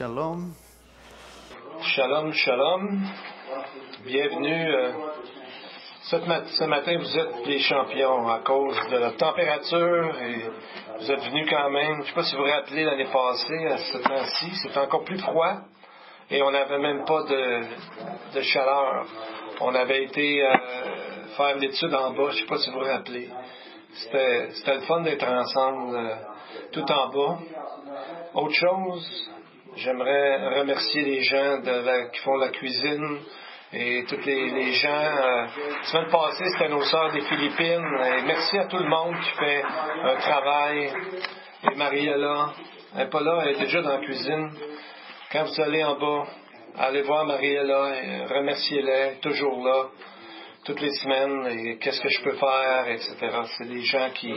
Shalom, shalom. Shalom. Bienvenue. euh, ce, mat- ce matin, vous êtes les champions à cause de la température et vous êtes venus quand même. Je ne sais pas si vous vous rappelez l'année passée, à ce temps-ci, c'était encore plus froid et on n'avait même pas de, de chaleur. On avait été euh, faire l'étude en bas, je ne sais pas si vous vous rappelez. C'était c'était le fun d'être ensemble euh, tout en bas. Autre chose, j'aimerais remercier les gens de la- qui font la cuisine et tous les, gens. euh, semaine passée, c'était nos sœurs des Philippines. Et merci à tout le monde qui fait un travail. Et Mariella, elle n'est pas là, elle est déjà dans la cuisine. Quand vous allez en bas, allez voir Mariella, et est toujours là toutes les semaines et qu'est-ce que je peux faire, etc. C'est des gens qui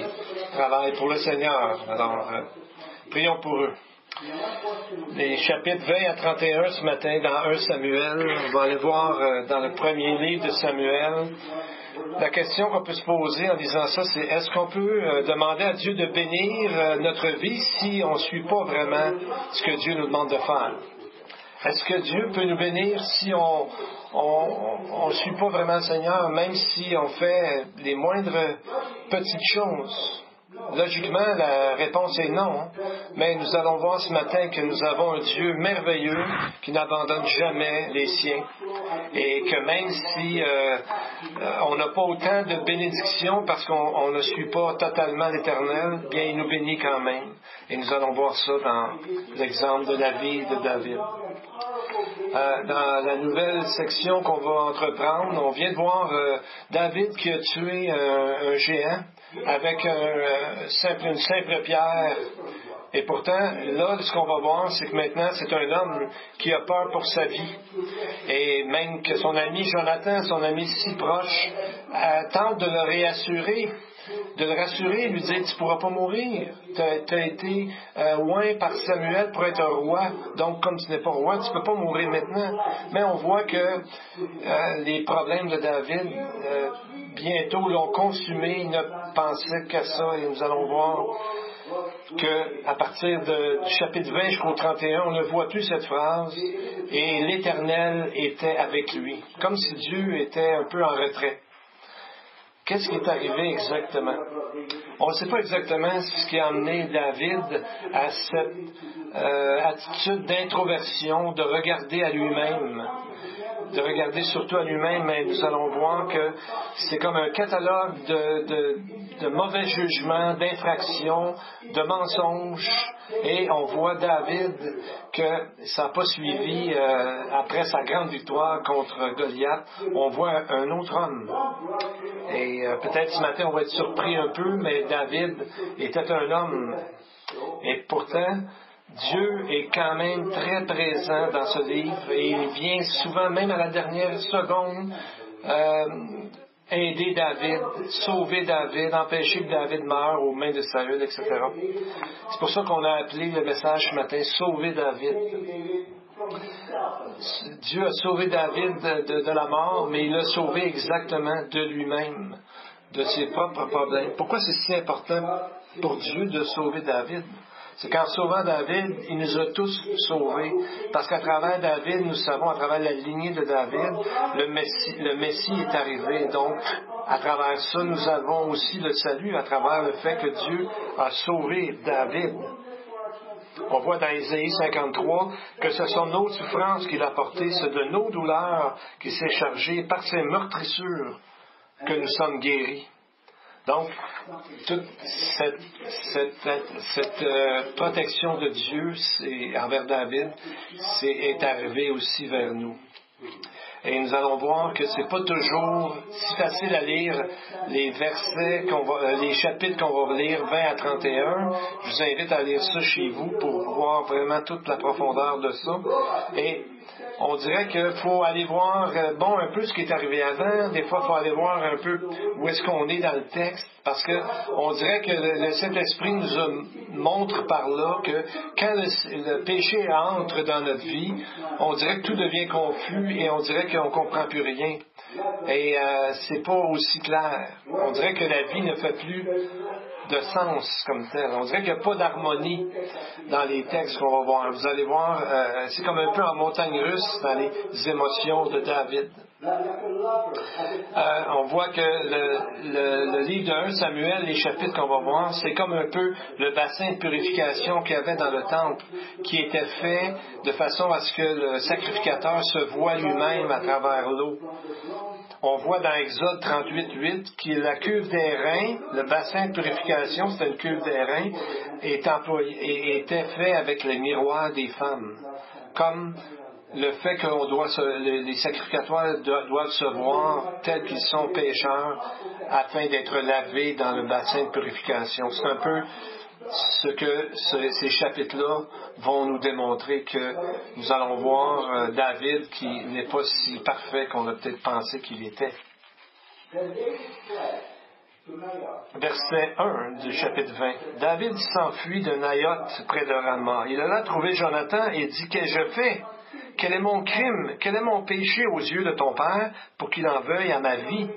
travaillent pour le Seigneur. Alors, euh, prions pour eux. Les chapitres 20 à 31 ce matin dans 1 Samuel, on va aller voir euh, dans le premier livre de Samuel. La question qu'on peut se poser en disant ça, c'est est-ce qu'on peut euh, demander à Dieu de bénir euh, notre vie si on ne suit pas vraiment ce que Dieu nous demande de faire? Est-ce que Dieu peut nous bénir si on ne suit pas vraiment le Seigneur, même si on fait les moindres petites choses? Logiquement, la réponse est non. Mais nous allons voir ce matin que nous avons un Dieu merveilleux qui n'abandonne jamais les siens. Et que même si euh, euh, on n'a pas autant de bénédictions parce qu'on on ne suit pas totalement l'Éternel, bien il nous bénit quand même. Et nous allons voir ça dans l'exemple de la vie de David. Euh, dans la nouvelle section qu'on va entreprendre, on vient de voir David qui a tué un géant avec euh, une simple pierre. Et pourtant, là, ce qu'on va voir, c'est que maintenant, c'est un homme qui a peur pour sa vie. Et même que son ami Jonathan, son ami si proche, euh, tente de le réassurer, de le rassurer, lui dire, tu ne pourras pas mourir. Tu as, été euh, par Samuel pour être un roi. Donc, comme tu n'es pas roi, tu ne peux pas mourir maintenant. Mais on voit que euh, les problèmes de David, bientôt, l'ont consumé. Il ne pensait qu'à ça. Et nous allons voir que à partir du chapitre 20 jusqu'au 31, on ne voit plus cette phrase et l'Éternel était avec lui, comme si Dieu était un peu en retrait. Qu'est-ce qui est arrivé exactement? On ne sait pas exactement ce qui a amené David à cette euh, attitude d'introversion, de regarder à lui-même, de regarder surtout à lui-même, mais nous allons voir que c'est comme un catalogue de, de- mauvais jugements, d'infractions, de mensonges, et on voit David que ça n'a pas suivi euh, après sa grande victoire contre Goliath. On voit un autre homme. Et euh, peut-être ce matin, on va être surpris un peu, mais David était un homme. Et pourtant, Dieu est quand même très présent dans ce livre et il vient souvent, même à la dernière seconde, euh, aider David, sauver David, empêcher que David meure aux mains de Saül, etc. C'est pour ça qu'on a appelé le message ce matin Sauver David. Dieu a sauvé David de, la mort, mais il l'a sauvé exactement de lui-même, de ses propres problèmes. Pourquoi c'est si important pour Dieu de sauver David? C'est qu'en sauvant David, il nous a tous sauvés. Parce qu'à travers David, nous savons, à travers la lignée de David, le Messie, est arrivé. Donc, à travers ça, nous avons aussi le salut, à travers le fait que Dieu a sauvé David. On voit dans Ésaïe 53 que ce sont nos souffrances qu'il a portées, c'est de nos douleurs qu'il s'est chargé par ses meurtrissures que nous sommes guéris. Donc, toute cette, cette- euh, protection de Dieu envers David est arrivée aussi vers nous. Et nous allons voir que c'est pas toujours si facile à lire les versets, va, euh, les chapitres qu'on va lire 20 à 31. Je vous invite à lire ça chez vous pour voir vraiment toute la profondeur de ça. Et on dirait qu'il faut aller voir, euh, bon, un peu ce qui est arrivé avant. Des fois, il faut aller voir un peu où est-ce qu'on est dans le texte. Parce que on dirait que le, Saint-Esprit nous montre par là que quand le, le péché entre dans notre vie, on dirait que tout devient confus et on dirait qu'on ne comprend plus rien. Et euh, c'est pas aussi clair. On dirait que la vie ne fait plus de sens comme tel. On dirait qu'il n'y a pas d'harmonie dans les textes qu'on va voir. Vous allez voir, euh, c'est comme un peu en montagne russe dans les émotions de David. Euh, on voit que le, livre de 1 Samuel, les chapitres qu'on va voir, c'est comme un peu le bassin de purification qu'il y avait dans le temple, qui était fait de façon à ce que le sacrificateur se voit lui-même à travers l'eau. On voit dans Exode 38.8 que la cuve des reins, le bassin de purification, c'était une cuve des reins, était fait avec le miroir des femmes. Comme le fait que les sacrificatoires doivent se voir tels qu'ils sont pécheurs afin d'être lavés dans le bassin de purification. C'est un peu ce que ces chapitres-là vont nous démontrer que nous allons voir euh, David qui n'est pas si parfait qu'on a peut-être pensé qu'il était. Verset 1 du chapitre 20. David s'enfuit de Nayoth près de Ramah. Il alla trouver Jonathan et dit Qu'ai-je fait? Quel est mon crime? Quel est mon péché aux yeux de ton Père pour qu'il en veuille à ma vie?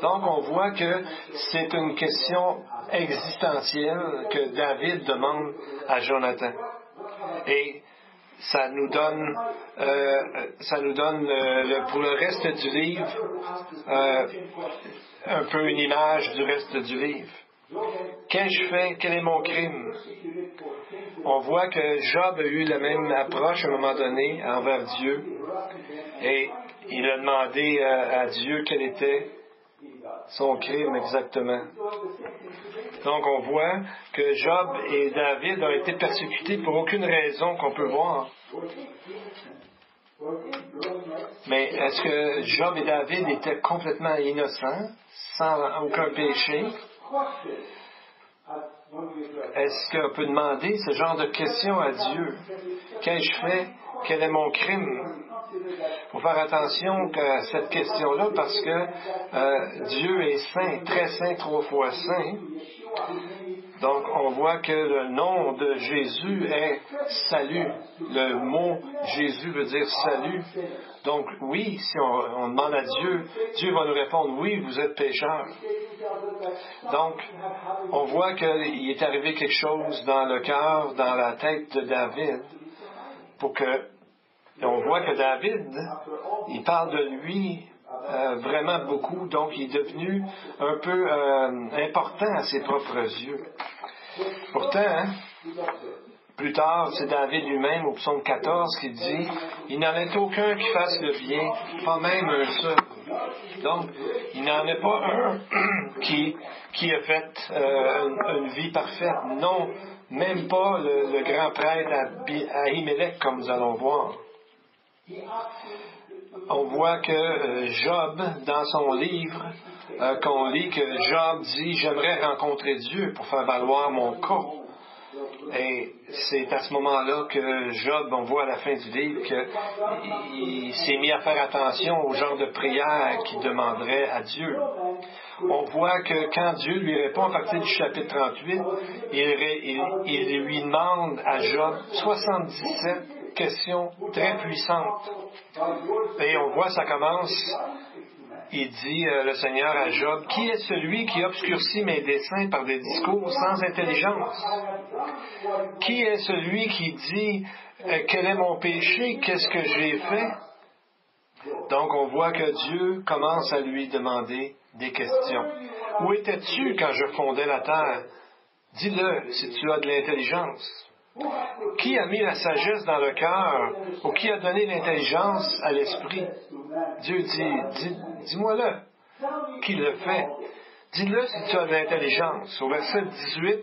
Donc, on voit que c'est une question existentielle que David demande à Jonathan. Et ça nous donne, euh, ça nous donne euh, pour le reste du livre euh, un peu une image du reste du livre. Qu'ai-je fait? Quel est mon crime? on voit que Job a eu la même approche à un moment donné envers Dieu. Et il a demandé à, Dieu quel était son crime exactement. Donc on voit que Job et David ont été persécutés pour aucune raison qu'on peut voir. Mais est-ce que Job et David étaient complètement innocents, sans aucun péché? Est-ce qu'on peut demander ce genre de questions à Dieu? Qu'ai-je fait? Quel est mon crime? Il faut faire attention à cette question-là parce que euh, Dieu est saint, très saint, trois fois saint. Donc, on voit que le nom de Jésus est salut. Le mot Jésus veut dire salut. Donc, oui, si on, demande à Dieu, Dieu va nous répondre, oui, vous êtes pécheur. Donc, on voit qu'il est arrivé quelque chose dans le cœur, dans la tête de David, pour que, on voit que David, il parle de lui euh, vraiment beaucoup, donc il est devenu un peu euh, important à ses propres yeux. Pourtant, hein, plus tard, c'est David lui-même au psaume 14 qui dit Il n'en est aucun qui fasse le bien, pas même un seul. Donc, il n'en est pas un qui, a fait euh, une, vie parfaite. Non, même pas le, grand prêtre Ahimelech, comme nous allons voir. On voit que euh, Job, dans son livre, euh, qu'on lit que Job dit J'aimerais rencontrer Dieu pour faire valoir mon cas. Et c'est à ce moment-là que Job, on voit à la fin du livre qu'il s'est mis à faire attention au genre de prière qu'il demanderait à Dieu. On voit que quand Dieu lui répond à partir du chapitre 38, il, il lui demande à Job 77 questions très puissantes. Et on voit, ça commence il dit, euh, le Seigneur à Job, Qui est celui qui obscurcit mes desseins par des discours sans intelligence? Qui est celui qui dit, euh, Quel est mon péché? Qu'est-ce que j'ai fait? Donc on voit que Dieu commence à lui demander des questions. Où étais-tu quand je fondais la terre? Dis-le si tu as de l'intelligence. Qui a mis la sagesse dans le cœur ou qui a donné l'intelligence à l'esprit? Dieu dit, dis-moi-le. Qui le fait? Dis-le si tu as de l'intelligence. Au verset 18,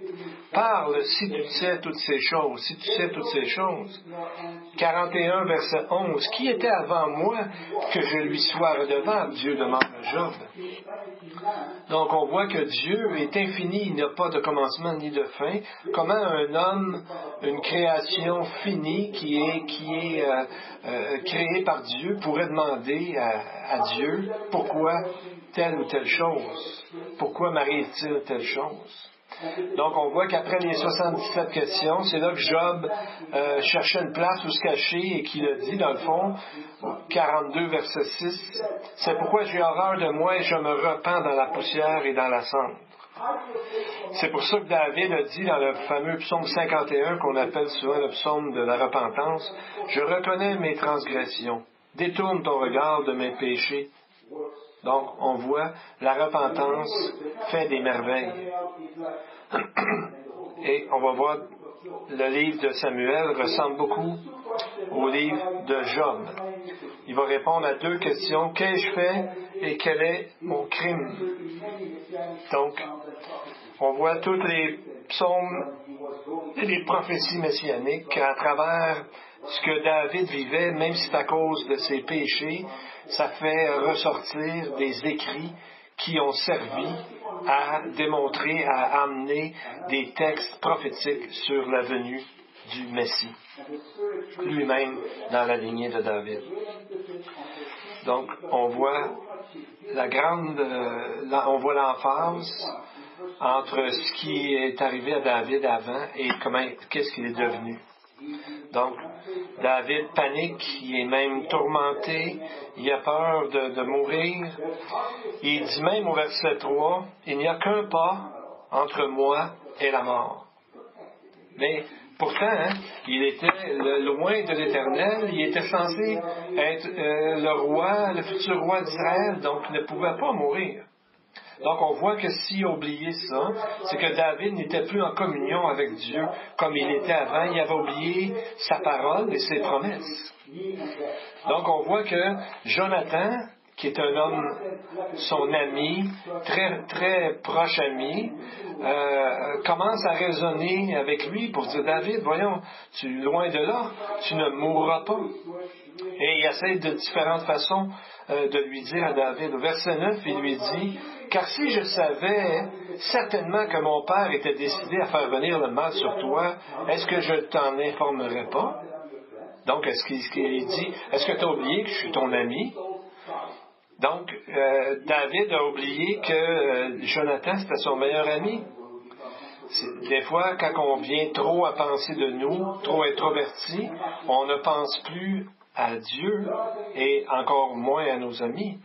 parle si tu sais toutes ces choses, si tu sais toutes ces choses. 41, verset 11, qui était avant moi que je lui sois redevable? Dieu demande à Job. Donc on voit que Dieu est infini, il n'a pas de commencement ni de fin. Comment un homme, une création finie qui est, euh, euh, créée par Dieu pourrait demander à Dieu pourquoi telle ou telle chose? Pourquoi m'arrive-t-il telle chose? Donc, on voit qu'après les 77 questions, c'est là que Job euh, cherchait une place où se cacher et qu'il a dit, dans le fond, 42, verset 6, C'est pourquoi j'ai horreur de moi et je me repens dans la poussière et dans la cendre. C'est pour ça que David a dit dans le fameux psaume 51 qu'on appelle souvent le psaume de la repentance, Je reconnais mes transgressions, détourne ton regard de mes péchés. Donc, on voit la repentance fait des merveilles. Et on va voir le livre de Samuel ressemble beaucoup au livre de Job. Il va répondre à deux questions. Qu'ai-je fait et quel est mon crime? Donc, on voit tous les psaumes et les prophéties messianiques à travers ce que David vivait, même si c'est à cause de ses péchés, ça fait ressortir des écrits qui ont servi à démontrer, à amener des textes prophétiques sur la venue du Messie, lui-même dans la lignée de David. Donc, on voit la grande, euh, on voit l'emphase entre ce qui est arrivé à David avant et comment, qu'est-ce qu'il est devenu. Donc, David panique, il est même tourmenté, il a peur de, mourir. Il dit même au verset 3, il n'y a qu'un pas entre moi et la mort. Mais pourtant, hein, il était loin de l'Éternel, il était censé être euh, le roi, le futur roi d'Israël, donc il ne pouvait pas mourir. Donc on voit que s'il a oublié ça, c'est que David n'était plus en communion avec Dieu comme il était avant. Il avait oublié sa parole et ses promesses. Donc on voit que Jonathan, qui est un homme, son ami, très, très proche ami, euh, commence à raisonner avec lui pour dire, David, voyons, tu es loin de là, tu ne mourras pas. Et il essaie de différentes façons euh, de lui dire à David. Au verset 9, il lui dit, car si je savais certainement que mon Père était décidé à faire venir le mal sur toi, est-ce que je t'en informerais pas? Donc, est-ce qu'il dit, est-ce que tu as oublié que je suis ton ami? Donc, euh, David a oublié que euh, Jonathan, c'était son meilleur ami. Des fois, quand on vient trop à penser de nous, trop introverti, on ne pense plus à Dieu et encore moins à nos amis.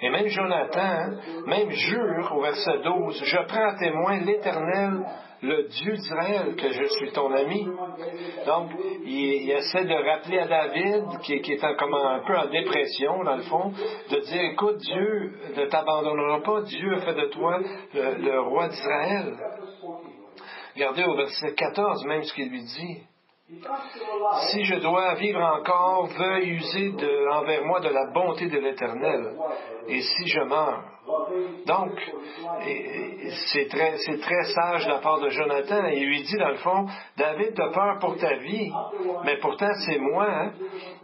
Et même Jonathan, même jure au verset 12, je prends à témoin l'Éternel, le Dieu d'Israël, que je suis ton ami. Donc, il, essaie de rappeler à David, qui, est en, comme un peu en dépression, dans le fond, de dire, écoute, Dieu ne t'abandonnera pas, Dieu a fait de toi le roi d'Israël. Regardez au verset 14, même ce qu'il lui dit. Si je dois vivre encore, veuille user envers moi de la bonté de l'Éternel. Et si je meurs. Donc, c'est très, très sage de la part de Jonathan. Il lui dit, dans le fond, David, a peur pour ta vie, mais pourtant c'est moi. Hein.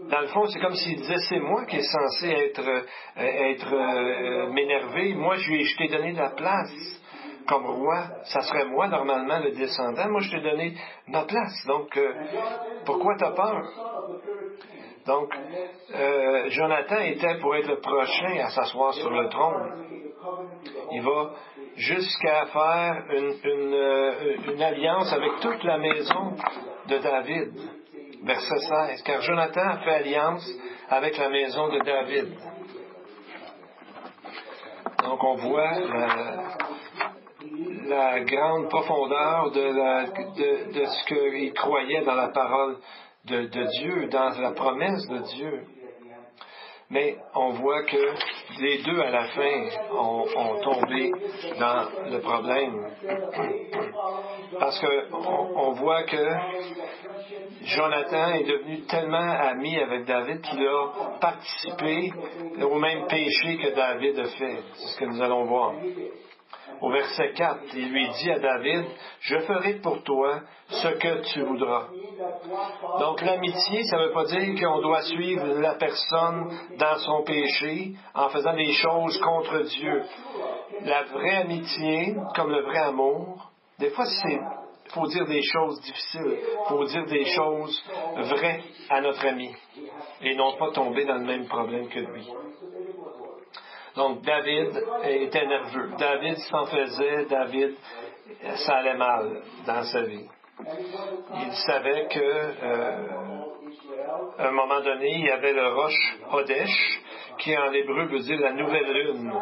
Dans le fond, c'est comme s'il disait, c'est moi qui est censé être, euh, être euh, m'énerver. Moi, je, je t'ai donné de la place comme roi, ça serait moi normalement le descendant. Moi, je t'ai donné ma place. Donc, euh, pourquoi tu as peur? Donc, euh, Jonathan était pour être le prochain à s'asseoir sur le trône. Il va jusqu'à faire une, euh, alliance avec toute la maison de David. Verset 16. Car Jonathan a fait alliance avec la maison de David. Donc on voit grande profondeur de, ce qu'il croyait dans la parole de, Dieu, dans la promesse de Dieu. Mais on voit que les deux, à la fin, ont, tombé dans le problème. Parce qu'on on voit que Jonathan est devenu tellement ami avec David qu'il a participé au même péché que David a fait. C'est ce que nous allons voir au verset 4, il lui dit à David, je ferai pour toi ce que tu voudras. Donc l'amitié, ça ne veut pas dire qu'on doit suivre la personne dans son péché en faisant des choses contre Dieu. La vraie amitié, comme le vrai amour, des fois c'est faut dire des choses difficiles, il faut dire des choses vraies à notre ami et non pas tomber dans le même problème que lui. Donc David était nerveux. David s'en faisait, David, ça allait mal dans sa vie. Il savait que euh, un moment donné, il y avait le roche Hodesh, qui en hébreu veut dire la nouvelle lune.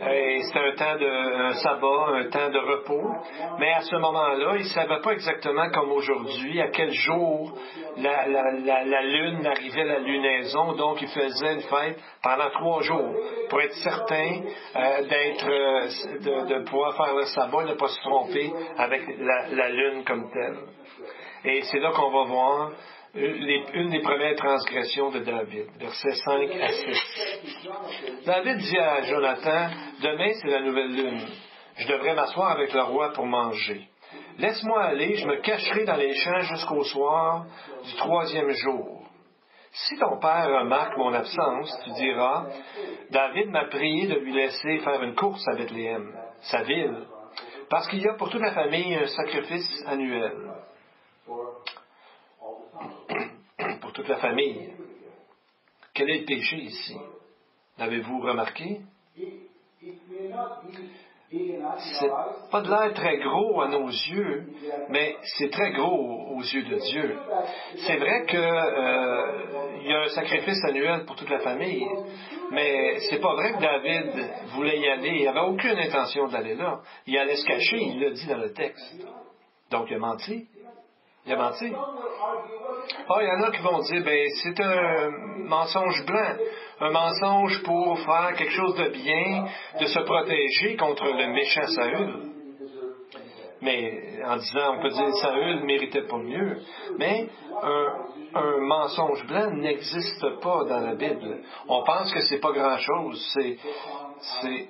Et c'est un temps de un sabbat, un temps de repos. Mais à ce moment-là, ils ne savaient pas exactement comme aujourd'hui à quel jour la, la, lune arrivait à la lunaison. Donc, ils faisaient une fête pendant trois jours pour être certains euh, d'être, euh, de, pouvoir faire le sabbat et ne pas se tromper avec la lune comme telle. Et c'est là qu'on va voir une des premières transgressions de David, versets 5 à 6. David dit à Jonathan, Demain c'est la nouvelle lune. Je devrais m'asseoir avec le roi pour manger. Laisse-moi aller, je me cacherai dans les champs jusqu'au soir du troisième jour. Si ton père remarque mon absence, tu diras, David m'a prié de lui laisser faire une course à Bethléem, sa ville, parce qu'il y a pour toute la famille un sacrifice annuel pour toute la famille. Quel est le péché ici? L'avez-vous remarqué? C'est pas de l'air très gros à nos yeux, mais c'est très gros aux yeux de Dieu. C'est vrai qu'il euh, y a un sacrifice annuel pour toute la famille, mais c'est pas vrai que David voulait y aller. Il n'avait aucune intention d'aller là. Il allait se cacher, il l'a dit dans le texte. Donc il a menti. Il a menti. Ah, il y en a qui vont dire, ben, c'est un mensonge blanc, un mensonge pour faire quelque chose de bien, de se protéger contre le méchant Saül. Mais en disant, on peut dire Saül ne méritait pas mieux. Mais un, un mensonge blanc n'existe pas dans la Bible. On pense que c'est pas grand-chose. C'est, c'est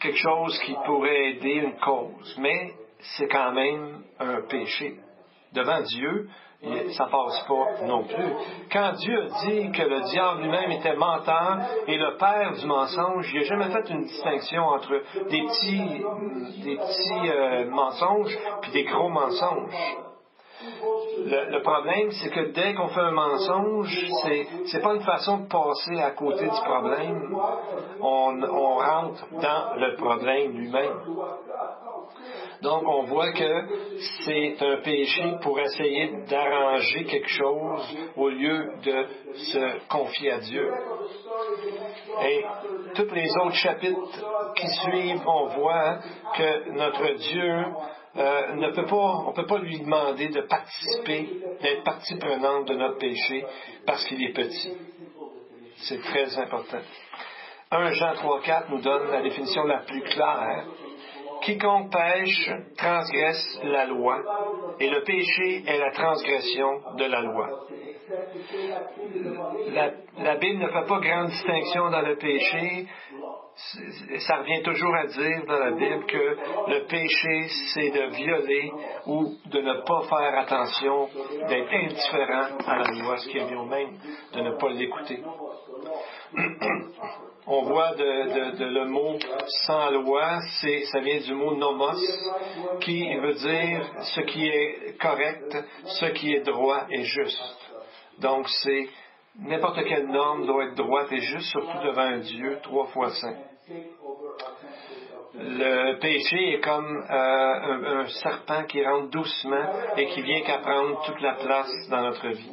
quelque chose qui pourrait aider une cause. Mais c'est quand même un péché. Devant Dieu, ça passe pas non plus. Quand Dieu dit que le diable lui-même était menteur et le père du mensonge, il n'a jamais fait une distinction entre des petits, des petits euh, mensonges puis des gros mensonges. Le, problème, c'est que dès qu'on fait un mensonge, c'est, c'est pas une façon de passer à côté du problème. On, on rentre dans le problème lui-même. Donc, on voit que c'est un péché pour essayer d'arranger quelque chose au lieu de se confier à Dieu. Et tous les autres chapitres qui suivent, on voit que notre Dieu euh, ne peut pas, on ne peut pas lui demander de participer, d'être partie prenante de notre péché parce qu'il est petit. C'est très important. 1 Jean 3.4 nous donne la définition la plus claire Quiconque pêche transgresse la loi, et le péché est la transgression de la loi. La, Bible ne fait pas grande distinction dans le péché. Ça revient toujours à dire dans la Bible que le péché, c'est de violer ou de ne pas faire attention, d'être indifférent à la loi, ce qui est mieux même de ne pas l'écouter. on voit le mot sans loi, ça vient du mot nomos, qui veut dire ce qui est correct, ce qui est droit et juste. Donc c'est n'importe quelle norme doit être droite et juste, surtout devant un Dieu trois fois saint le péché est comme euh, un, serpent qui rentre doucement et qui vient qu'à prendre toute la place dans notre vie.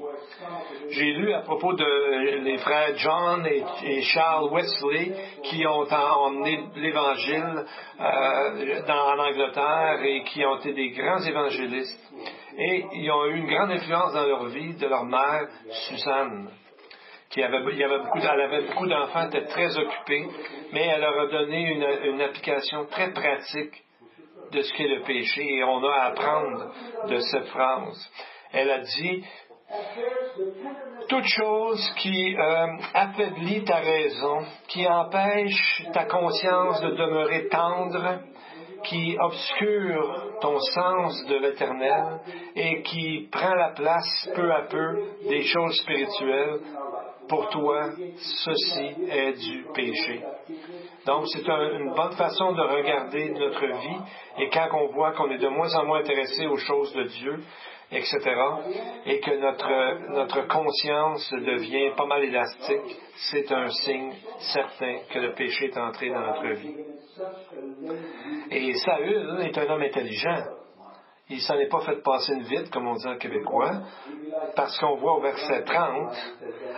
J'ai lu à propos de les frères John et, Charles Wesley qui ont emmené l'Évangile euh, en Angleterre et qui ont été des grands évangélistes. Et ils ont eu une grande influence dans leur vie de leur mère, Suzanne elle avait beaucoup d'enfants, était très occupée, mais elle leur a donné une, application très pratique de ce qu'est le péché et on a à apprendre de cette phrase. Elle a dit, toute chose qui euh, affaiblit ta raison, qui empêche ta conscience de demeurer tendre, qui obscure ton sens de l'éternel et qui prend la place peu à peu des choses spirituelles, pour toi, ceci est du péché. Donc, c'est une bonne façon de regarder notre vie et quand on voit qu'on est de moins en moins intéressé aux choses de Dieu, etc., et que notre, notre conscience devient pas mal élastique, c'est un signe certain que le péché est entré dans notre vie. Et Saül est un homme intelligent. il s'en est pas fait passer une vite, comme on dit en québécois, parce qu'on voit au verset 30,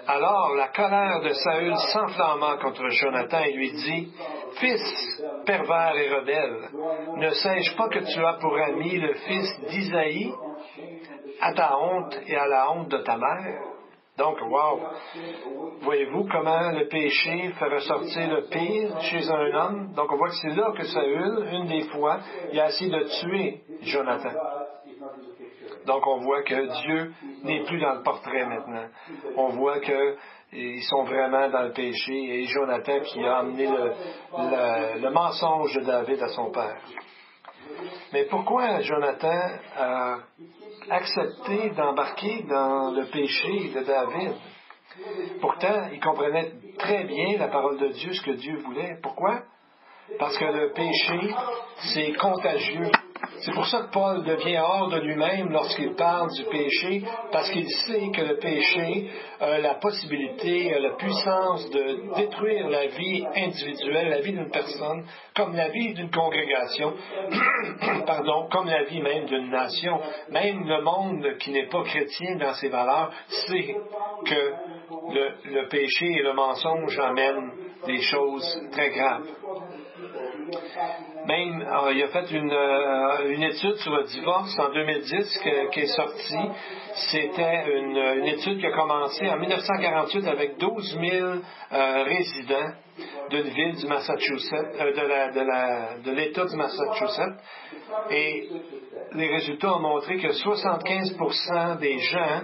alors la colère de Saül s'enflamma contre Jonathan et lui dit, Fils pervers et rebelle, ne sais-je pas que tu as pour ami le fils d'Isaïe, à ta honte et à la honte de ta mère? Donc, wow! Voyez-vous comment le péché fait ressortir le pire chez un homme? Donc, on voit que c'est là que Saül, une des fois, il a essayé de tuer Jonathan. Donc, on voit que Dieu n'est plus dans le portrait maintenant. On voit qu'ils sont vraiment dans le péché et Jonathan qui a amené le mensonge de David à son père. Mais pourquoi Jonathan a accepté d'embarquer dans le péché de David? Pourtant, il comprenait très bien la parole de Dieu, ce que Dieu voulait. Pourquoi? Parce que le péché, c'est contagieux. C'est pour ça que Paul devient hors de lui-même lorsqu'il parle du péché, parce qu'il sait que le péché a la possibilité, a la puissance de détruire la vie individuelle, la vie d'une personne, comme la vie d'une congrégation, pardon, comme la vie même d'une nation. Même le monde qui n'est pas chrétien dans ses valeurs sait que le, le péché et le mensonge amènent des choses très graves. Même, euh, il a fait une, euh, une, étude sur le divorce en 2010 qui est sortie. C'était une, étude qui a commencé en 1948 avec 12 000 euh, résidents d'une ville du Massachusetts, de l'État du Massachusetts. Et les résultats ont montré que 75% des gens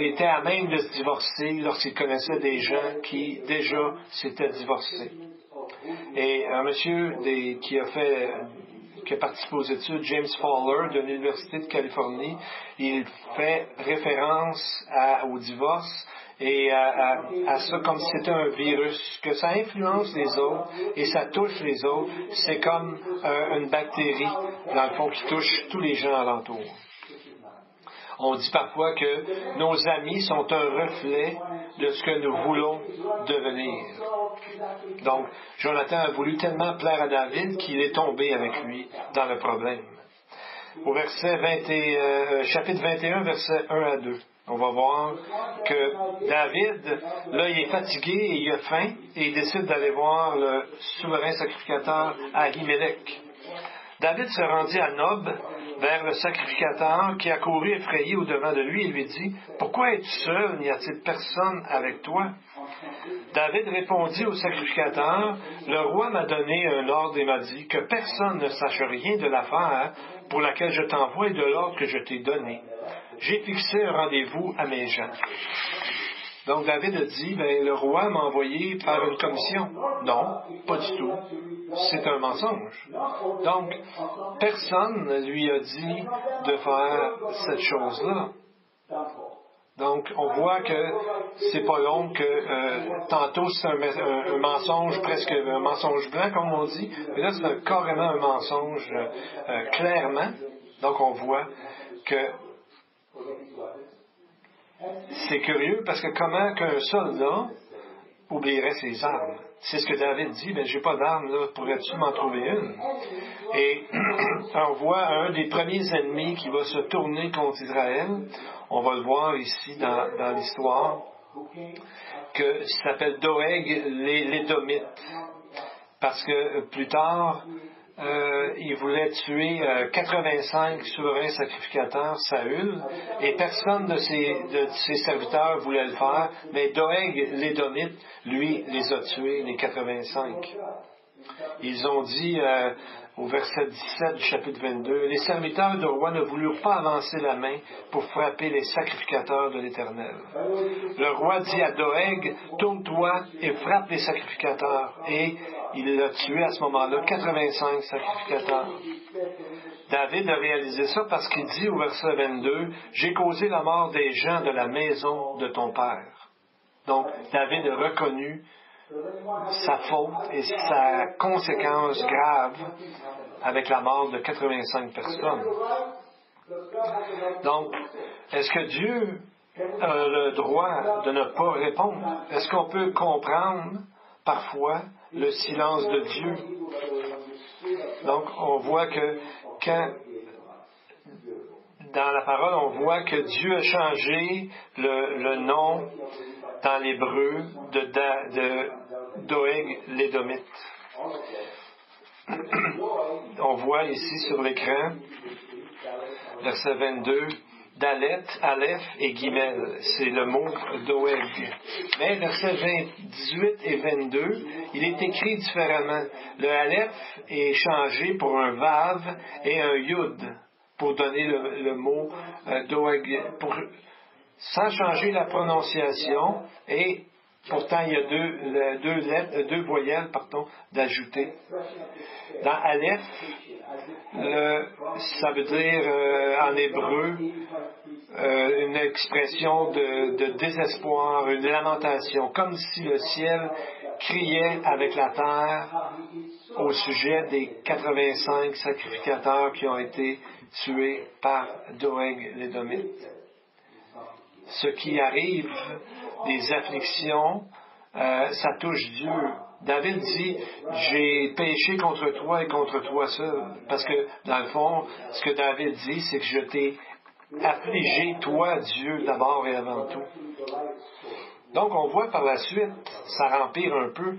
étaient à même de se divorcer lorsqu'ils connaissaient des gens qui déjà s'étaient divorcés. Et un monsieur qui a fait qui a participé aux études, James Fowler de l'Université de Californie, il fait référence au divorce et à, ça comme si c'était un virus, que ça influence les autres et ça touche les autres. C'est comme une bactérie, dans le fond, qui touche tous les gens alentour. On dit parfois que nos amis sont un reflet de ce que nous voulons devenir. Donc, Jonathan a voulu tellement plaire à David qu'il est tombé avec lui dans le problème. Au verset 20 euh, chapitre 21, verset 1 à 2. On va voir que David, là, il est fatigué et il a faim et il décide d'aller voir le souverain sacrificateur Ahimelech. David se rendit à Nob, vers le sacrificateur qui a couru effrayé au-devant de lui et lui dit, Pourquoi es-tu seul? N'y a-t-il personne avec toi? David répondit au sacrificateur, Le roi m'a donné un ordre et m'a dit que personne ne sache rien de l'affaire pour laquelle je t'envoie et de l'ordre que je t'ai donné. J'ai fixé un rendez-vous à mes gens. Donc David a dit, ben, le roi m'a envoyé par une commission. Non, pas du tout. C'est un mensonge. Donc, personne ne lui a dit de faire cette chose-là. Donc, on voit que c'est pas long que euh, tantôt c'est un, mensonge presque un mensonge blanc comme on dit, mais là c'est carrément un mensonge euh, clairement. Donc on voit que c'est curieux parce que comment qu'un soldat oublierait ses armes? C'est ce que David dit, ben j'ai pas d'armes, pourrais-tu m'en trouver une? Et on voit un des premiers ennemis qui va se tourner contre Israël. On va le voir ici dans, dans l'histoire, que s'appelle Doeg les l'Édomite. Parce que plus tard, euh, il voulait tuer 85 euh, souverains sacrificateurs, Saül, et personne de ses, de ses serviteurs voulait le faire, mais Doeg, l'Édomite, lui, les a tués, les 85. Ils ont dit euh, au verset 17 du chapitre 22, Les serviteurs du roi ne voulurent pas avancer la main pour frapper les sacrificateurs de l'Éternel. Le roi dit à Doeg, Tourne-toi et frappe les sacrificateurs. Et il a tué à ce moment-là 85 sacrificateurs. David a réalisé ça parce qu'il dit au verset 22, J'ai causé la mort des gens de la maison de ton père. Donc, David a reconnu sa faute et sa conséquence grave avec la mort de 85 personnes. Donc, est-ce que Dieu a le droit de ne pas répondre? Est-ce qu'on peut comprendre parfois le silence de Dieu? Donc, on voit que quand dans la parole, on voit que Dieu a changé le, nom dans l'hébreu de, de Doeg l'Édomite. On voit ici sur l'écran, verset 22, Dalet, Aleph et Gimel. C'est le mot Doeg. Mais versets 18 et 22, il est écrit différemment. Le Aleph est changé pour un Vav et un Yud pour donner le, mot euh, Doeg, sans changer la prononciation et Pourtant, il y a deux, deux, lettres, deux voyelles pardon, d'ajouter. Dans Aleph, le, ça veut dire euh, en hébreu euh, une expression de, de, désespoir, une lamentation, comme si le ciel criait avec la terre au sujet des 85 sacrificateurs qui ont été tués par Doeg l'Édomite. Ce qui arrive des afflictions, euh, ça touche Dieu. David dit, j'ai péché contre toi et contre toi seul. Parce que, dans le fond, ce que David dit, c'est que je t'ai affligé, toi, Dieu, d'abord et avant tout. Donc, on voit par la suite, ça rempire un peu.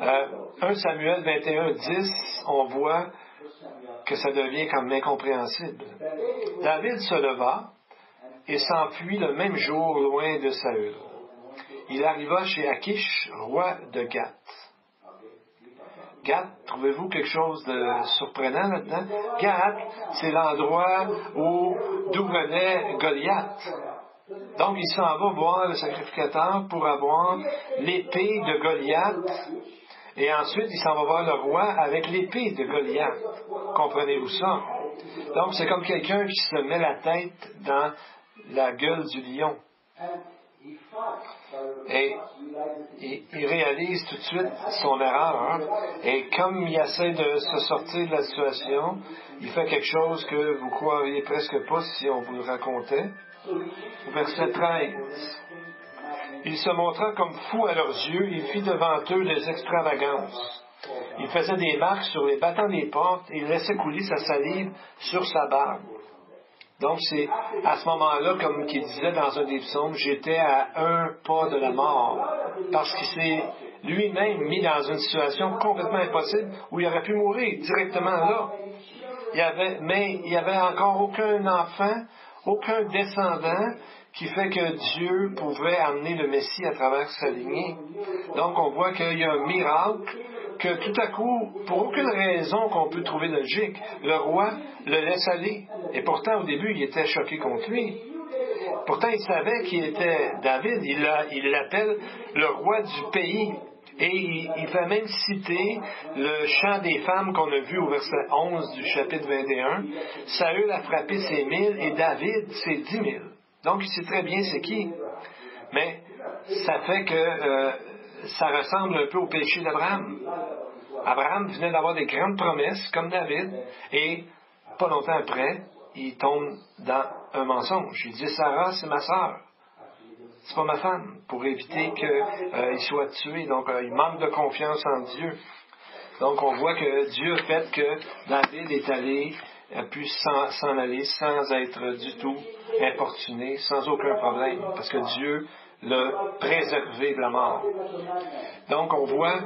Euh, 1 Samuel 21, 10, on voit que ça devient comme incompréhensible. David se leva et s'enfuit le même jour loin de Saül il arriva chez Akish, roi de Gath. Gath, trouvez-vous quelque chose de surprenant là-dedans? Gath, c'est l'endroit où d'où venait Goliath. Donc il s'en va voir le sacrificateur pour avoir l'épée de Goliath. Et ensuite, il s'en va voir le roi avec l'épée de Goliath. Comprenez-vous ça? Donc, c'est comme quelqu'un qui se met la tête dans la gueule du lion. Et il, réalise tout de suite son erreur. Hein. Et comme il essaie de se sortir de la situation, il fait quelque chose que vous croiriez presque pas si on vous le racontait. Verset 13. Il se montra comme fou à leurs yeux, il fit devant eux des extravagances. Il faisait des marques sur les battants des portes et il laissait couler sa salive sur sa barbe. Donc, c'est à ce moment-là, comme il disait dans un des psaumes, j'étais à un pas de la mort, parce qu'il s'est lui-même mis dans une situation complètement impossible où il aurait pu mourir directement là. Mais il n'y avait encore aucun enfant, aucun descendant qui fait que Dieu pouvait amener le Messie à travers sa lignée. Donc on voit qu'il y a un miracle que tout à coup, pour aucune raison qu'on peut trouver logique, le roi le laisse aller. Et pourtant, au début, il était choqué contre lui. Pourtant, il savait qu'il était David. Il l'appelle le roi du pays. Et il, fait même citer le chant des femmes qu'on a vu au verset 11 du chapitre 21. Saül a frappé ses mille et David ses dix mille. Donc il sait très bien c'est qui. Mais ça fait que euh, ça ressemble un peu au péché d'Abraham. Abraham venait d'avoir des grandes promesses, comme David, et pas longtemps après, il tombe dans un mensonge. Il dit Sarah, c'est ma sœur. C'est pas ma femme, pour éviter qu'il euh, soit tué. Donc, euh, il manque de confiance en Dieu. Donc, on voit que Dieu a fait que David est allé, pu s'en aller sans être du tout importuné, sans aucun problème, parce que Dieu le préserver de la mort. Donc on voit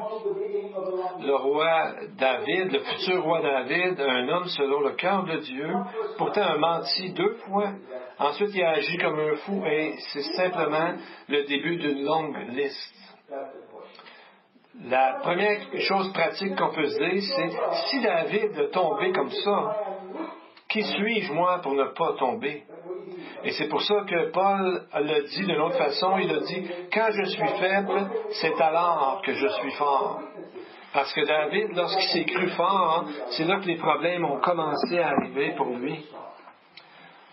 le roi David, le futur roi David, un homme selon le cœur de Dieu, pourtant a menti deux fois. Ensuite, il a agi comme un fou et c'est simplement le début d'une longue liste. La première chose pratique qu'on peut se dire, c'est si David a tombé comme ça, qui suis-je moi pour ne pas tomber? Et c'est pour ça que Paul l'a dit d'une autre façon. Il a dit, quand je suis faible, c'est alors que je suis fort. Parce que David, lorsqu'il s'est cru fort, c'est là que les problèmes ont commencé à arriver pour lui.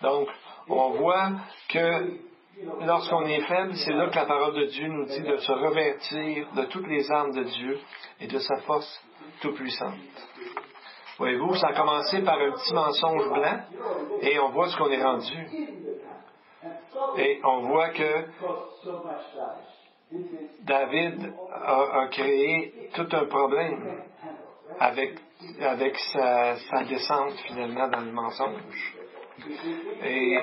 Donc, on voit que lorsqu'on est faible, c'est là que la parole de Dieu nous dit de se revêtir de toutes les armes de Dieu et de sa force tout-puissante. Voyez-vous, ça a commencé par un petit mensonge blanc et on voit ce qu'on est rendu. Et on voit que David a, créé tout un problème avec, avec sa, descente finalement dans le mensonge. Et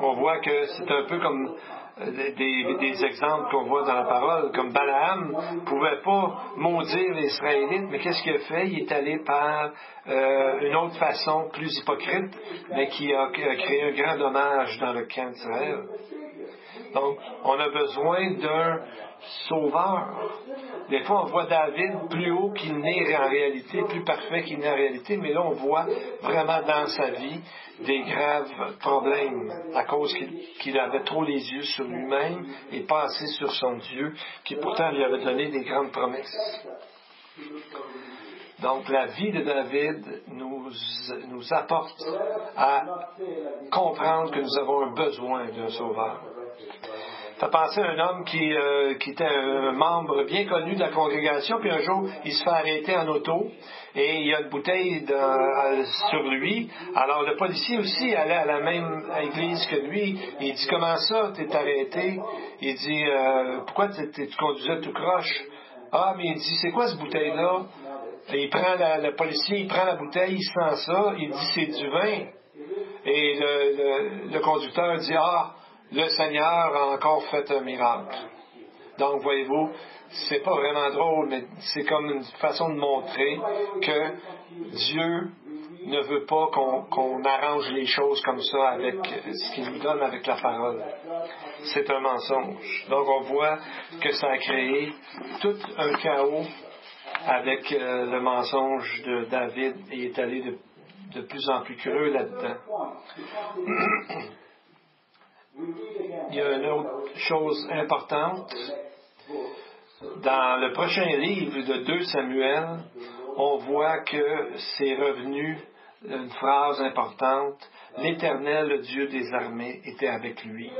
on voit que c'est un peu comme des, exemples qu'on voit dans la parole, comme Balaam pouvait pas maudire les Israélites, mais qu'est-ce qu'il a fait? Il est allé par euh, une autre façon, plus hypocrite, mais qui a, créé un grand dommage dans le camp d'Israël. Donc, on a besoin d'un sauveur. Des fois, on voit David plus haut qu'il n'est en réalité, plus parfait qu'il n'est en réalité, mais là, on voit vraiment dans sa vie des graves problèmes à cause qu'il avait trop les yeux sur lui-même et pas assez sur son Dieu, qui pourtant lui avait donné des grandes promesses. Donc la vie de David nous, nous apporte à comprendre que nous avons un besoin d'un sauveur. Ça pensait à un homme qui, euh, qui était un membre bien connu de la congrégation, puis un jour, il se fait arrêter en auto et il y a une bouteille sur lui. Alors le policier aussi allait à la même église que lui. Il dit Comment ça, t'es arrêté? Il dit euh, Pourquoi tu conduisais tout croche? Ah, mais il dit C'est quoi cette bouteille-là? Il prend le policier, il prend la bouteille, il sent ça, il dit c'est du vin. Et le, le conducteur dit Ah, le Seigneur a encore fait un miracle. Donc, voyez-vous, c'est pas vraiment drôle, mais c'est comme une façon de montrer que Dieu ne veut pas qu'on arrange les choses comme ça avec ce qu'il nous donne avec la parole. C'est un mensonge. Donc on voit que ça a créé tout un chaos avec euh, le mensonge de David et est allé de, de plus en plus creux là-dedans. Il y a une autre chose importante. Dans le prochain livre de 2 Samuel, on voit que c'est revenu une phrase importante. L'Éternel, le Dieu des armées, était avec lui.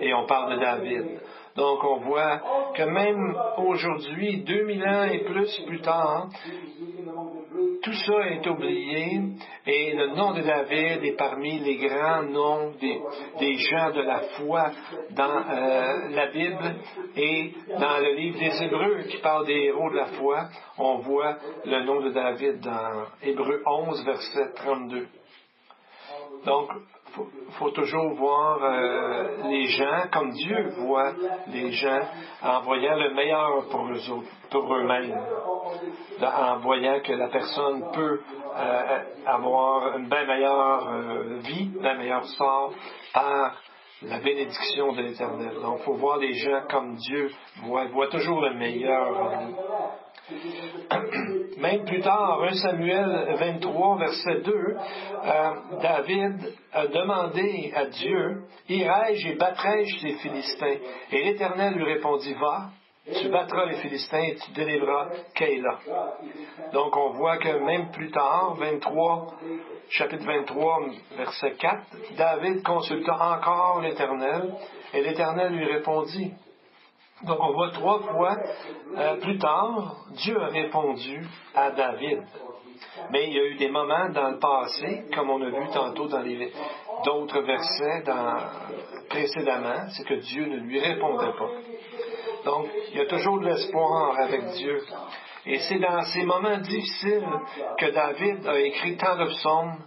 Et on parle de David. Donc on voit que même aujourd'hui, 2000 ans et plus plus tard, tout ça est oublié et le nom de David est parmi les grands noms des, gens de la foi dans euh, la Bible et dans le livre des Hébreux qui parle des héros de la foi, on voit le nom de David dans Hébreux 11, verset 32. Donc, il faut toujours voir euh, les gens comme Dieu voit les gens en voyant le meilleur pour eux-mêmes, en voyant que la personne peut euh, avoir une bien meilleure euh, vie, un meilleur sort par la bénédiction de l'Éternel. Donc, il faut voir les gens comme Dieu voit, voit toujours le meilleur. Même plus tard, 1 Samuel 23, verset 2, euh, David a demandé à Dieu, Irai-je et battrai-je les Philistins? Et l'Éternel lui répondit, Va, tu battras les Philistins et tu délivreras Keïla. Donc on voit que même plus tard, 23, chapitre 23, verset 4, David consulta encore l'Éternel et l'Éternel lui répondit, donc on voit trois fois euh, plus tard, Dieu a répondu à David. Mais il y a eu des moments dans le passé, comme on a vu tantôt dans les d'autres versets précédemment, c'est que Dieu ne lui répondait pas. Donc, il y a toujours de l'espoir avec Dieu. Et c'est dans ces moments difficiles que David a écrit tant de psaumes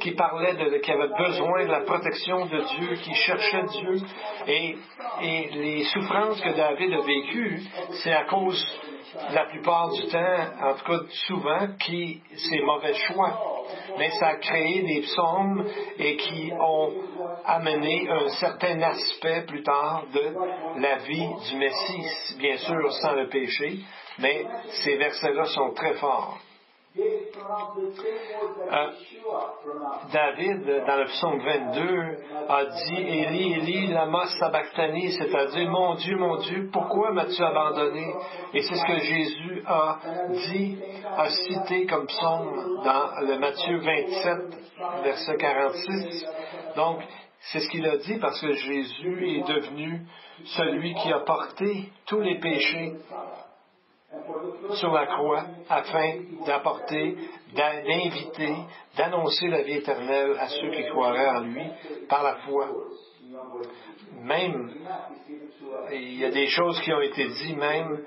qui parlait de, qui avait besoin de la protection de Dieu, qui cherchait Dieu. Et, et les souffrances que David a vécues, c'est à cause, la plupart du temps, en tout cas souvent, qui ses mauvais choix. Mais ça a créé des psaumes et qui ont amené un certain aspect plus tard de la vie du Messie, bien sûr sans le péché, mais ces versets-là sont très forts. Euh, David, dans le psaume 22, a dit Élie, Élie, lama sabachthani, c'est-à-dire Mon Dieu, mon Dieu, pourquoi m'as-tu abandonné Et c'est ce que Jésus a dit, a cité comme psaume dans le Matthieu 27, verset 46. Donc, c'est ce qu'il a dit parce que Jésus est devenu celui qui a porté tous les péchés sur la croix afin d'apporter, d'inviter, d'annoncer la vie éternelle à ceux qui croiraient en lui par la foi. Même, il y a des choses qui ont été dites même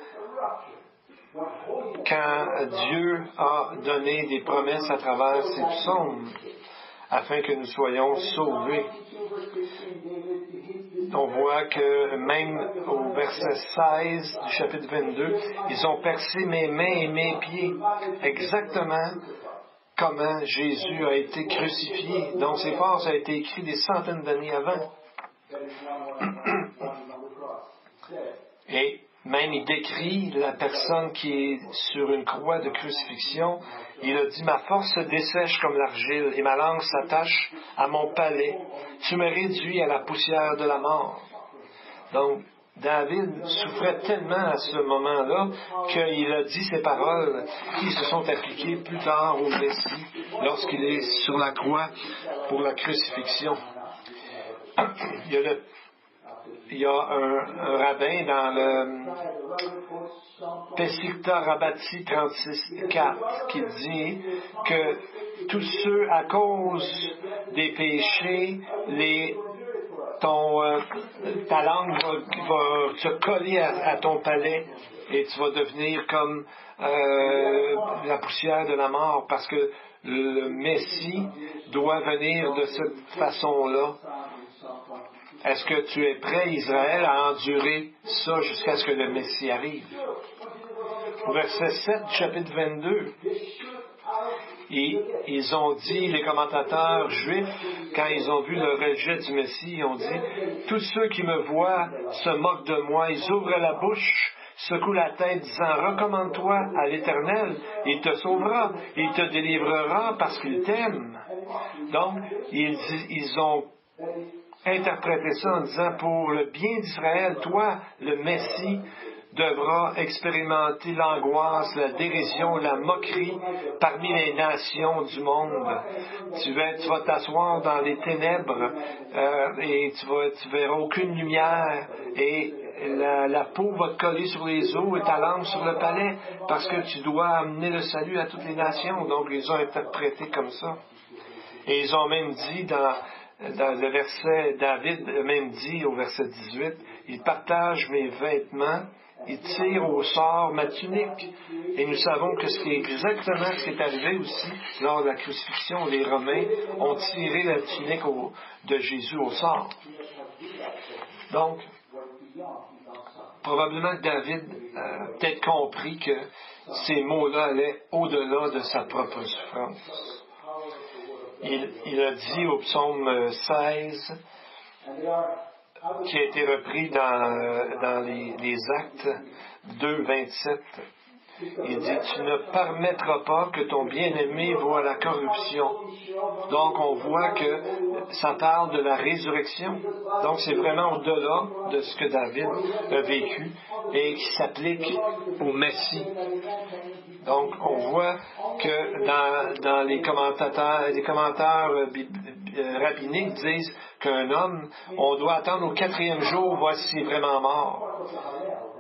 quand Dieu a donné des promesses à travers ses psaumes afin que nous soyons sauvés. On voit que même au verset 16 du chapitre 22, ils ont percé mes mains et mes pieds, exactement comment Jésus a été crucifié. Donc ces phrases ont été écrites des centaines d'années avant. Et même il décrit la personne qui est sur une croix de crucifixion. Il a dit, ma force se dessèche comme l'argile et ma langue s'attache à mon palais. Tu me réduis à la poussière de la mort. Donc, David souffrait tellement à ce moment-là qu'il a dit ces paroles qui se sont appliquées plus tard au Messie lorsqu'il est sur la croix pour la crucifixion. Il y a le il y a un, rabbin dans le Pesikta Rabati 36.4 qui dit que tous ceux, à cause des péchés, les, ton, euh, ta langue va, se coller à, ton palais et tu vas devenir comme euh, la poussière de la mort parce que le Messie doit venir de cette façon-là est-ce que tu es prêt, Israël, à endurer ça jusqu'à ce que le Messie arrive? Au verset 7 du chapitre 22, ils ont dit, les commentateurs juifs, quand ils ont vu le rejet du Messie, ils ont dit, tous ceux qui me voient se moquent de moi, ils ouvrent la bouche, secouent la tête, disant, recommande-toi à l'Éternel, il te sauvera, il te délivrera parce qu'il t'aime. Donc, ils, ils ont interpréter ça en disant pour le bien d'Israël, toi, le Messie, devras expérimenter l'angoisse, la dérision, la moquerie parmi les nations du monde. Tu vas, t'asseoir dans les ténèbres euh, et tu, verras aucune lumière et la, la, peau va te coller sur les os et ta langue sur le palais parce que tu dois amener le salut à toutes les nations. Donc ils ont interprété comme ça. Et ils ont même dit dans dans le verset, David même dit au verset 18, il partage mes vêtements, il tire au sort ma tunique. Et nous savons que c'est exactement ce qui est arrivé aussi lors de la crucifixion. Les Romains ont tiré la tunique de Jésus au sort. Donc, probablement David a peut-être compris que ces mots-là allaient au-delà de sa propre souffrance il, a dit au psaume 16, qui a été repris dans, dans les, les actes 2, 27, il dit, tu ne permettras pas que ton bien-aimé voit la corruption. Donc on voit que ça parle de la résurrection. Donc c'est vraiment au-delà de ce que David a vécu et qui s'applique au Messie. Donc on voit que dans, les, commentateurs, les commentaires euh, euh, rabbiniques disent qu'un homme, on doit attendre au quatrième jour, voir s'il est vraiment mort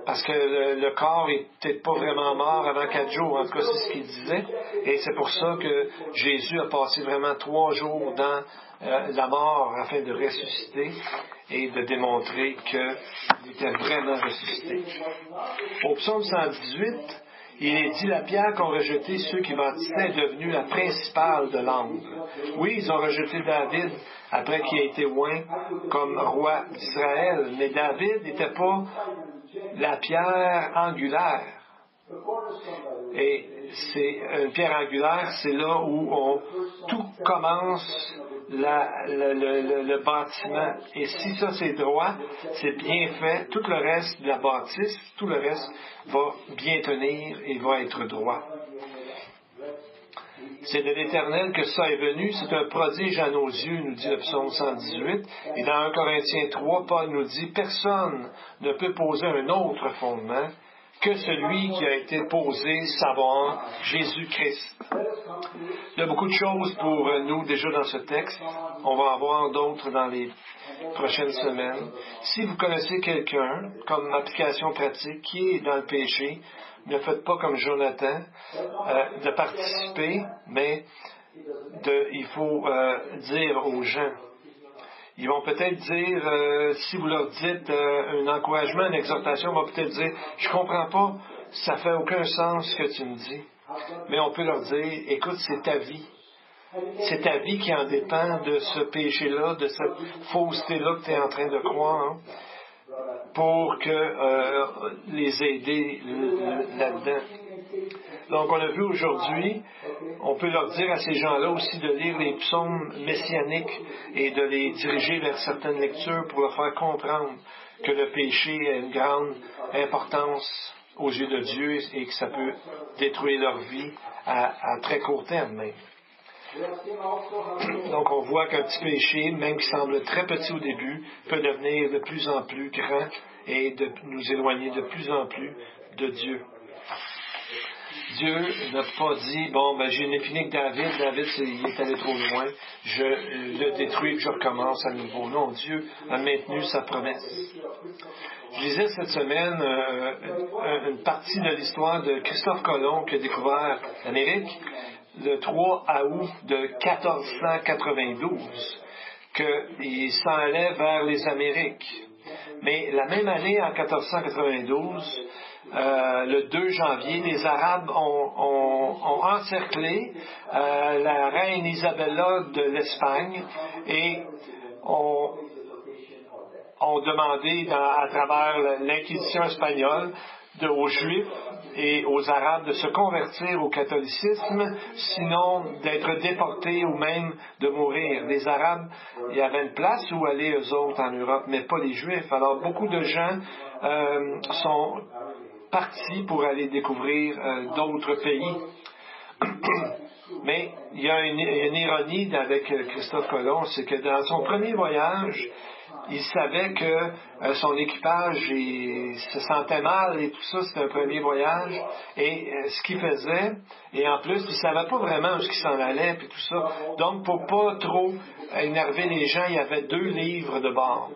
parce que le, corps n'était pas vraiment mort avant quatre jours, en tout cas c'est ce qu'il disait, et c'est pour ça que Jésus a passé vraiment trois jours dans euh, la mort afin de ressusciter et de démontrer qu'il était vraiment ressuscité. Au psaume 118, il est dit la pierre qu'ont rejeté ceux qui bâtissaient est devenue la principale de l'angle. Oui, ils ont rejeté David après qu'il ait été oint comme roi d'Israël, mais David n'était pas la pierre angulaire. Et c'est une pierre angulaire, c'est là où on, tout commence le, bâtiment. Et si ça c'est droit, c'est bien fait, tout le reste de la bâtisse, tout le reste va bien tenir et va être droit. C'est de l'Éternel que ça est venu, c'est un prodige à nos yeux, nous dit le psaume 118. Et dans 1 Corinthiens 3, Paul nous dit, personne ne peut poser un autre fondement que celui qui a été posé, savoir Jésus-Christ. Il y a beaucoup de choses pour nous déjà dans ce texte. On va en voir d'autres dans les prochaines semaines. Si vous connaissez quelqu'un, comme application pratique, qui est dans le péché, ne faites pas comme Jonathan, euh, de participer, mais de, il faut euh, dire aux gens. Ils vont peut-être dire, euh, si vous leur dites un encouragement, une exhortation, ils vont peut-être dire, je comprends pas, ça fait aucun sens ce que tu me dis. Mais on peut leur dire, écoute, c'est ta vie. c'est ta vie qui en dépend de ce péché-là, de cette fausseté-là que tu es en train de croire, pour que euh, les aider là-dedans. Donc, on a vu aujourd'hui, on peut leur dire à ces gens-là aussi de lire les psaumes messianiques et de les diriger vers certaines lectures pour leur faire comprendre que le péché a une grande importance aux yeux de Dieu et que ça peut détruire leur vie à, très court terme même. Donc on voit qu'un petit péché, même qui semble très petit au début, peut devenir de plus en plus grand et de nous éloigner de plus en plus de Dieu. Dieu n'a pas dit, bon, ben, j'ai fini que David, David, il est allé trop loin, je le détruis et je recommence à nouveau. Non, Dieu a maintenu sa promesse. Je lisais cette semaine euh, une partie de l'histoire de Christophe Colomb qui a découvert l'Amérique le 3 août de 1492, qu'il s'enlève vers les Amériques. Mais la même année, en 1492, euh, le 2 janvier, les Arabes ont, encerclé euh, la reine Isabella de l'Espagne et ont, demandé à travers l'Inquisition espagnole aux Juifs et aux Arabes de se convertir au catholicisme, sinon d'être déportés ou même de mourir. Les Arabes, il y avait une place où aller eux autres en Europe, mais pas les Juifs. Alors beaucoup de gens euh, sont partis pour aller découvrir euh, d'autres pays. Mais il y a une, une ironie avec euh, Christophe Colomb, c'est que dans son premier voyage, il savait que euh, son équipage se sentait mal et tout ça, c'était un premier voyage. Et euh, ce qu'il faisait, et en plus, il savait pas vraiment où il s'en allait et tout ça. Donc, pour pas trop énerver les gens, il y avait deux livres de bord.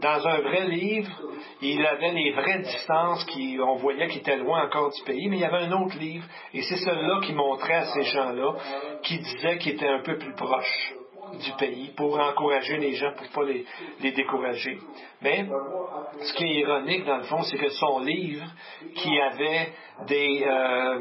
Dans un vrai livre, il avait les vraies distances qui, on voyait qu'il était loin encore du pays, mais il y avait un autre livre, et c'est celui-là qui montrait à ces gens-là, qui disait qu'il était un peu plus proche du pays pour encourager les gens, pour ne pas les, les, décourager. Mais ce qui est ironique, dans le fond, c'est que son livre, qui avait des, euh,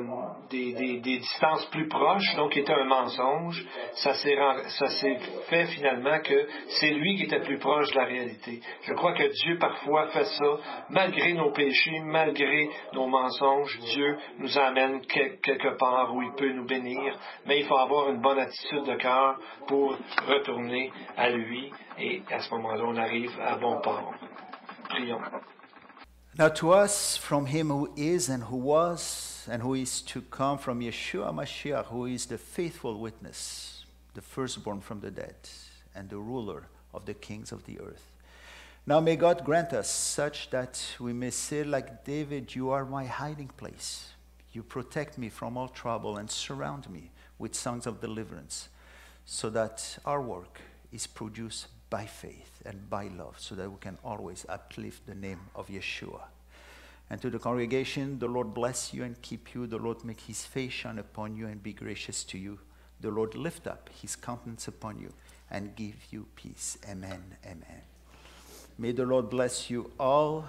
des, des, distances plus proches, donc qui était un mensonge, ça s'est, ça s'est fait finalement que c'est lui qui était plus proche de la réalité. Je crois que Dieu parfois fait ça, malgré nos péchés, malgré nos mensonges, Dieu nous amène quelque part où il peut nous bénir, mais il faut avoir une bonne attitude de cœur pour retourner à lui et à ce moment-là, on arrive à bon port. Now, to us, from Him who is and who was and who is to come, from Yeshua Mashiach, who is the faithful witness, the firstborn from the dead, and the ruler of the kings of the earth. Now, may God grant us such that we may say, like David, You are my hiding place. You protect me from all trouble and surround me with songs of deliverance, so that our work is produced by faith and by love so that we can always uplift the name of Yeshua. And to the congregation, the Lord bless you and keep you. The Lord make his face shine upon you and be gracious to you. The Lord lift up his countenance upon you and give you peace. Amen. Amen. May the Lord bless you all.